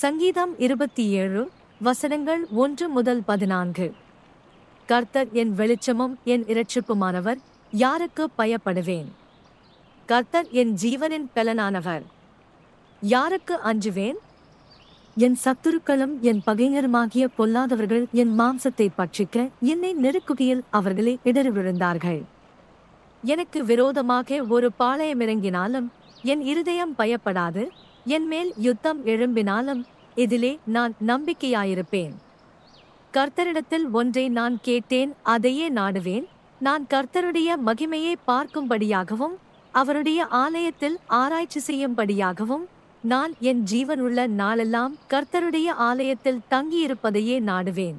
சங்கீதம் இருபத்தி ஏழு வசனங்கள் ஒன்று முதல் பதினான்கு. கர்த்தர் என் வெளிச்சமும் என் இரட்சிப்புமானவர் யாருக்கு பயப்படுவேன்? கர்த்தர் என் ஜீவனின் பலனானவர் யாருக்கு அஞ்சுவேன்? என் சத்துருக்களும் என் பகைஞருமாகிய பொல்லாதவர்கள் என் மாம்சத்தை பட்சிக்க என்னை நெருக்குகையில் அவர்களே இடறி விழுந்தார்கள் எனக்கு விரோதமாக ஒரு பாளையம் இறங்கினாலும் என் இருதயம் பயப்படாது என்மேல் யுத்தம் எழும்பினாலும் இதிலே நான் நம்பிக்கையாயிருப்பேன். கர்த்தரிடத்தில் ஒன்றை நான் கேட்டேன் அதையே நாடுவேன். நான் கர்த்தருடைய மகிமையை பார்க்கும்படியாகவும் அவருடைய ஆலயத்தில் ஆராய்ச்சி செய்யும்படியாகவும் நான் என் ஜீவனுள்ள நாளெல்லாம் கர்த்தருடைய ஆலயத்தில் தங்கியிருப்பதையே நாடுவேன்.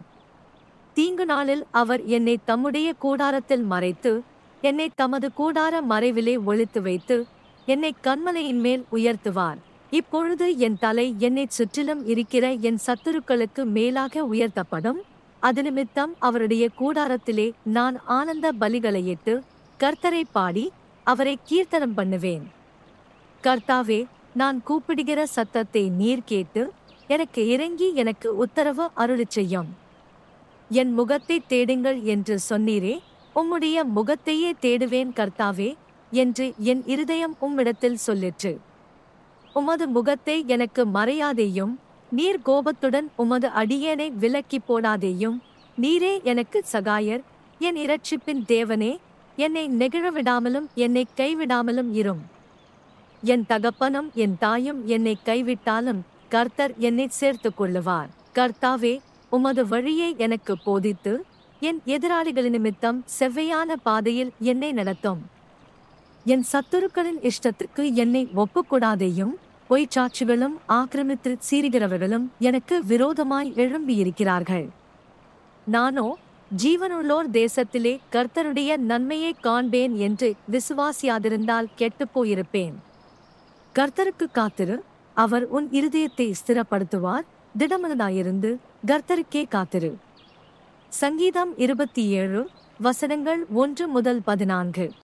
தீங்கு நாளில் அவர் என்னை தம்முடைய கூடாரத்தில் மறைத்து என்னை தமது கூடார மறைவிலே ஒளித்து வைத்து என்னை கண்மலையின் மேல் உயர்த்துவார். இப்பொழுது என் தலை என்னை சுற்றிலும் இருக்கிற என் சத்துருக்களுக்கு மேலாக உயர்த்தப்படும். அது நிமித்தம் அவருடைய கூடாரத்திலே நான் ஆனந்த பலிகளையிட்டு கர்த்தரை பாடி அவரை கீர்த்தனம் பண்ணுவேன். கர்த்தாவே நான் கூப்பிடுகிற சத்தத்தை நீர் கேட்டு எனக்கு இறங்கி எனக்கு உத்தரவு அருளி செய்யும். என் முகத்தை தேடுங்கள் என்று சொன்னீரே உம்முடைய முகத்தையே தேடுவேன் கர்த்தாவே என்று என் இருதயம் உம்மிடத்தில் சொல்லிற்று. உமது முகத்தை எனக்கு மறையாதேயும் நீர் கோபத்துடன் உமது அடியேனை விலக்கி போடாதேயும் நீரே எனக்கு சகாயர் என் இரட்சிப்பின் தேவனே என்னை நெகிழவிடாமலும் என்னை கைவிடாமலும் இரும். என் தகப்பனும் என் தாயும் என்னை கைவிட்டாலும் கர்த்தர் என்னை சேர்த்துக் கொள்ளுவார். கர்த்தாவே உமது வழியை எனக்கு போதித்து என் எதிராளிகள் நிமித்தம் செவ்வையான பாதையில் என்னை நடத்தும். என் சத்துருக்களின் இஷ்டத்துக்கு என்னை ஒப்புக்கூடாதேயும் பொய்ச்சாட்சிகளும் ஆக்கிரமித்து சீறுகிறவர்களும் எனக்கு விரோதமாய் எழும்பியிருக்கிறார்கள். நானோ ஜீவனுள்ளோர் தேசத்திலே கர்த்தருடைய நன்மையை காண்பேன் என்று விசுவாசியாதிருந்தால் கெட்டுப் போயிருப்பேன். கர்த்தருக்கு காத்திரு அவர் உன் இருதயத்தை ஸ்திரப்படுத்துவார் திடமனதாயிருந்து கர்த்தருக்கே காத்திரு. சங்கீதம் இருபத்தி ஏழு வசனங்கள் ஒன்று முதல் பதினான்கு.